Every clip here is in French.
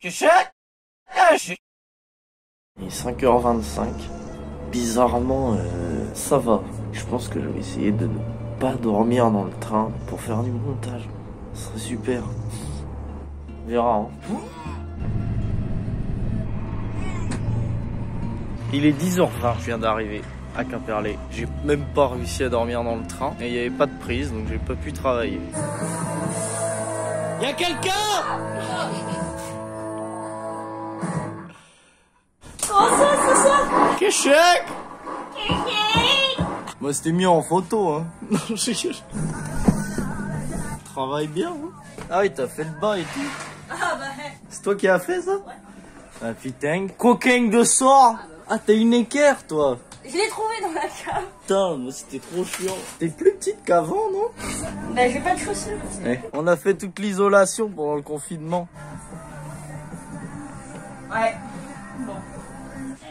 Tu sais? Il est 5h25. Bizarrement, euh, ça va. Je pense que je vais essayer de ne pas dormir dans le train pour faire du montage. Ce serait super. On verra. Hein. Il est 10h20, je viens d'arriver à Quimperlé. J'ai même pas réussi à dormir dans le train et il n'y avait pas de prise donc j'ai pas pu travailler. Y'a quelqu'un? Ça Kéchec Moi c'était mis en photo hein. Non, je... Travaille bien hein. Ah oui, t'as fait le bas et tout. Ah bah C'est toi qui as fait ça? Ouais. Ah putain. Coquin de soir Ah t'es une équerre toi Je l'ai trouvé dans la cave. Putain, mais c'était trop chiant. T'es plus petite qu'avant, non? Bah j'ai pas de chaussures. On a fait toute l'isolation pendant le confinement. Ouais.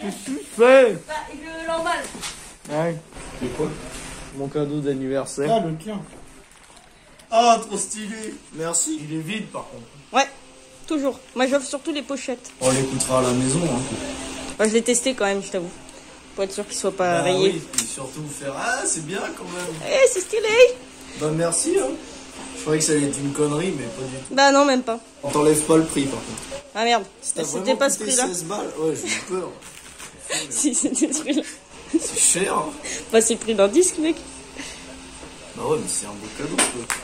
Qu'est-ce que tu fais Bah je l'emballe. Ouais. C'est quoi Mon cadeau d'anniversaire. Ah, le tien. Ah, trop stylé. Merci. Il est vide par contre. Ouais. Toujours. Moi j'offre surtout les pochettes. On l'écoutera à la maison. Hein. Moi je l'ai testé quand même, je t'avoue. Pour être sûr qu'il soit pas Bah rayé. oui, et surtout faire Ah, c'est bien quand même. Eh c'est stylé Bah merci. Hein. Je croyais que ça allait être une connerie, mais pas du tout. Bah non même pas. On t'enlève pas le prix par contre. Ah merde. C'était pas ce prix-là. 16 balles Ouais, j'ai eu peur. Si c'était ce prix-là. C'est cher. Hein. Bah c'est le prix d'un disque mec. Bah ouais, mais c'est un beau cadeau, quoi.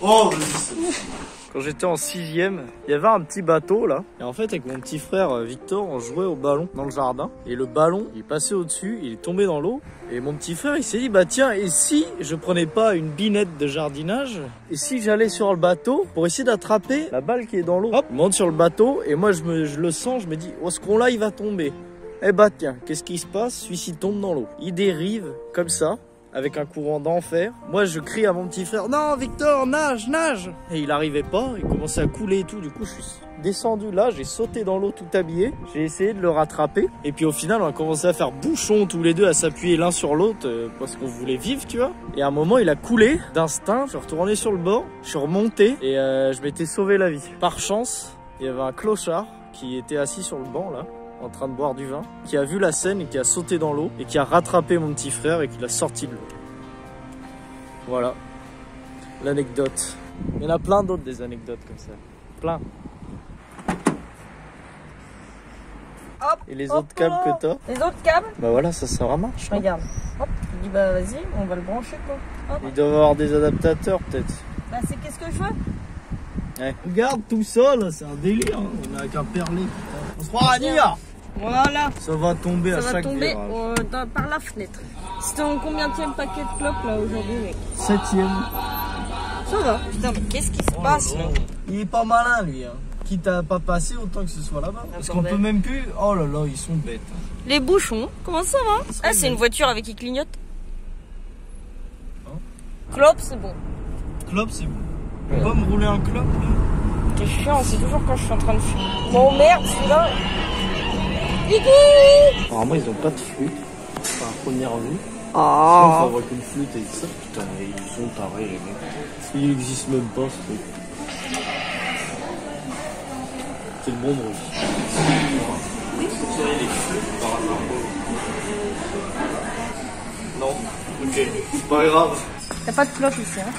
Oh, vas-y. Quand j'étais en sixième, il y avait un petit bateau là. Et en fait, avec mon petit frère euh, Victor, on jouait au ballon dans le jardin. Et le ballon, il passé au-dessus, il est tombé dans l'eau. Et mon petit frère, il s'est dit, bah tiens, et si je prenais pas une binette de jardinage? Et si j'allais sur le bateau pour essayer d'attraper la balle qui est dans l'eau? Hop, je monte sur le bateau et moi je, me, je le sens, je me dis, oh, ce qu'on là, il va tomber? Eh bah tiens, qu'est-ce qui se passe? Celui-ci tombe dans l'eau. Il dérive comme ça, avec un courant d'enfer. Moi, je crie à mon petit frère, non, Victor, nage, nage Et il arrivait pas, il commençait à couler et tout. Du coup, je suis descendu là, j'ai sauté dans l'eau tout habillé. J'ai essayé de le rattraper. Et puis au final, on a commencé à faire bouchon tous les deux, à s'appuyer l'un sur l'autre, euh, parce qu'on voulait vivre, tu vois. Et à un moment, il a coulé d'instinct. Je suis retourné sur le bord, je suis remonté et euh, je m'étais sauvé la vie. Par chance, il y avait un clochard qui était assis sur le banc là en train de boire du vin, qui a vu la scène et qui a sauté dans l'eau et qui a rattrapé mon petit frère et qui l'a sorti de l'eau. Voilà l'anecdote. Il y en a plein d'autres des anecdotes comme ça. Plein. Hop, Et les hop autres câbles que t'as Les autres câbles Bah voilà, ça, ça marche. hein. Regarde. Hop, je dis bah vas-y, on va le brancher quoi. Hop. Ils doivent avoir des adaptateurs peut-être. Bah c'est qu'est-ce que je veux? Ouais. Regarde tout ça là, c'est un délire. hein. On a qu'un perler. Voilà. Ça va tomber Ça à va chaque tomber virage. euh, dans- par la fenêtre. C'était en combien de paquet de clopes là aujourd'hui mec Septième. Ça va. Putain mais qu'est-ce qui se passe là Il est pas malin lui. Hein. Quitte à pas passer, autant que ce soit là-bas. Parce qu'on peut même plus. Oh là là, ils sont bêtes. Les bouchons, comment ça va Ah c'est une voiture avec qui clignote Hein Clope c'est bon. Clope, c'est bon. On pas me rouler un clope là T'es chiant, c'est toujours quand je suis en train de fumer. Bon merde, celui-là. Kiki Apparemment, ils ont pas de flûte. Enfin, à première vue. Oh. On peut avoir qu'une flûte et ça. Putain, mais ils sont tarés les mecs. Il existe même pas ce truc. C'est le bon bruit. les flûtes par rapport Non. Ok, c'est pas grave. T'as pas de clope ici hein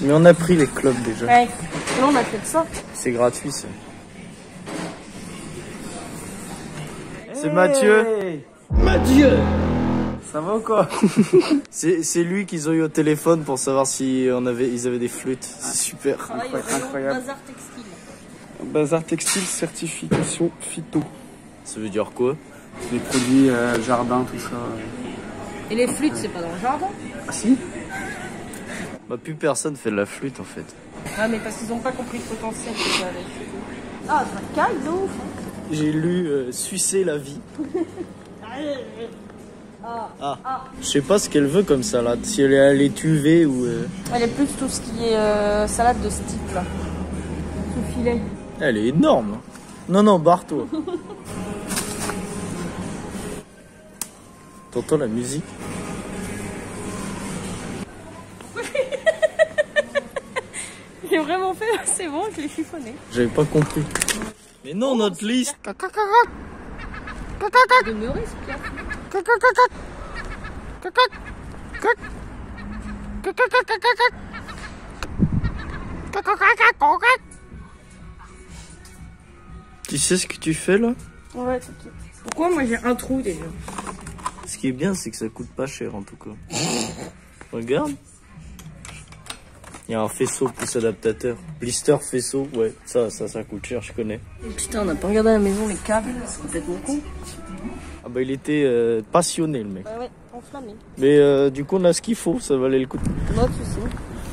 Mais on a pris les clopes déjà. Ouais. Là on a fait de ça. C'est gratuit ça. C'est Mathieu. Mathieu Ça va ou quoi? C'est c'est lui qu'ils ont eu au téléphone pour savoir si on avait, ils avaient des flûtes. C'est super. Travail au incroyable. Bazar textile. Bazar textile certification phyto. Ça veut dire quoi? Les produits euh, jardin, tout ça. Et les flûtes c'est pas dans le jardin? Ah si Bah plus personne fait de la flûte en fait. Ouais mais parce qu'ils ont pas compris le potentiel que ça avait. Ah ça caille de ouf hein. J'ai lu euh, Sucer la vie. Ah. Je sais pas ce qu'elle veut comme salade. Si elle est à l'étuvée ou. euh, Elle est plus tout ce qui est euh, salade de ce type là. Sous filet. Elle est énorme. hein. Non, non, barre-toi. T'entends la musique? Vraiment fait, c'est bon, je l'ai chiffonné. J'avais pas compris. Mais non, notre liste. Tu sais ce que tu fais là? Ouais, t'inquiète. Pourquoi moi j'ai un trou déjà? Ce qui est bien, c'est que ça coûte pas cher en tout cas. Regarde. Il y a un faisceau plus adaptateur. Blister faisceau, ouais, ça, ça, ça coûte cher, je connais. Putain, on n'a pas regardé à la maison les câbles, c'est complètement con. Ah bah il était euh, passionné le mec. Ouais, ouais, enflammé. Mais euh, du coup on a ce qu'il faut, ça valait le coup. Moi, tu sais.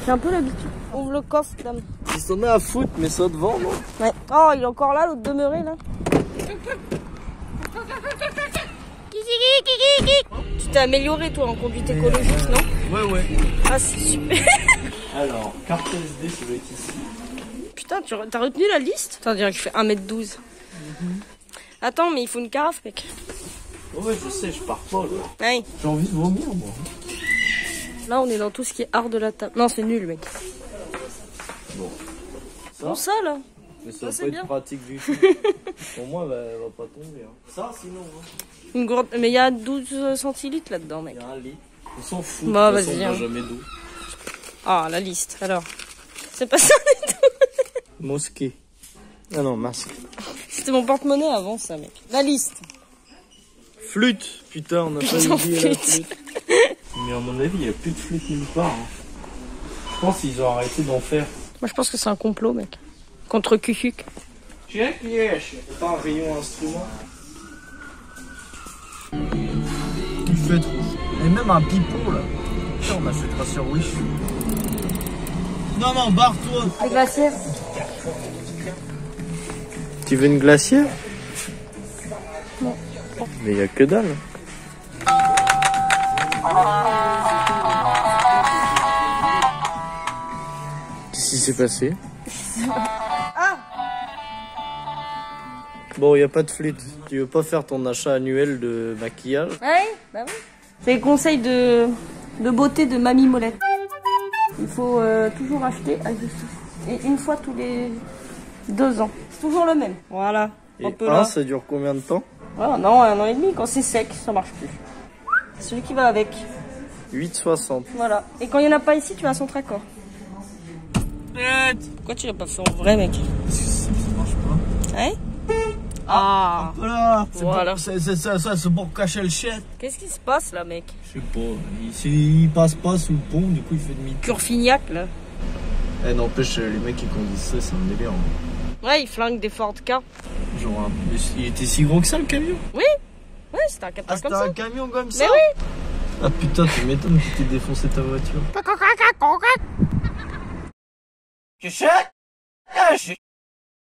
J'ai un peu l'habitude. Ouvre le coffre, dame. Si t'en as à foutre, mais ça devant, non? Ouais. Oh, il est encore là, l'autre demeuré, là. Tu t'es amélioré, toi, en conduite écologique, non? Ouais, ouais. Ah, c'est super. Alors, carte SD, ça doit être ici. Putain, tu t'as retenu la liste Attends, dirait que je fais 1m12. Attends, mais il faut une carafe, mec. Ouais, je sais, je pars pas là. Ouais. J'ai envie de vomir, moi. Là, on est dans tout ce qui est art de la table. Non, c'est nul, mec. Bon. Ça, Bon, ça, là. mais ça ça, va pas être bien. pratique du tout. Pour moi, bah, elle va pas tomber. hein. Ça, sinon, hein. Une gourde... Mais il y a 12 centilitres là-dedans, mec. il y a un lit. On s'en fout. Bah, vas-y, hein. jamais d'eau. Ah, la liste, alors. C'est pas ça du tout. Mosquée. Ah non, masque. C'était mon porte-monnaie avant, ça, mec. La liste. Flûte Putain, on a pas oublié la flûte. Mais à mon avis, il n'y a plus de flûte nulle part. hein. Je pense qu'ils ont arrêté d'en faire. Moi, je pense que c'est un complot, mec. Contre Cucuc. Check, yes. Pas un rayon instrument. Il fait trop. Et même un pipeau là. On achètera sur Wish. Non, non, barre-toi. La glacière Tu veux une glacière Non. Mais il y a que dalle. Qu'est-ce qui s'est passé Bon, il n'y a pas de flûte. Tu veux pas faire ton achat annuel de maquillage Ouais, bah oui. C'est les conseils de, de beauté de Mamie Molette. Il faut euh, toujours acheter à. Et une fois tous les deux ans. C'est toujours le même. Voilà. Et un, ça dure combien de temps? Voilà, non, un an et demi. Quand c'est sec, ça marche plus. Celui qui va avec. 8,60. Voilà. Et quand il n'y en a pas ici, tu vas à son accord. Pourquoi tu l'as pas fait en vrai, mec? Ça marche pas. Ouais Ah Voilà, c'est Voilà. pour, c'est, pour cacher le chien. Qu'est-ce qui se passe là, mec? Je sais pas, il, passe pas sous le pont, du coup il fait demi Curfignac, là. Eh, n'empêche, les mecs qui conduisent ça, c'est un délire. hein. Ouais, il flingue des Ford K. Genre, un- il était si gros que ça le camion? Ouais, c'était un 4 Ah, comme c'était ça. un camion comme ça? Mais oui Ah putain, tu m'étonnes que t'aies défoncé ta voiture.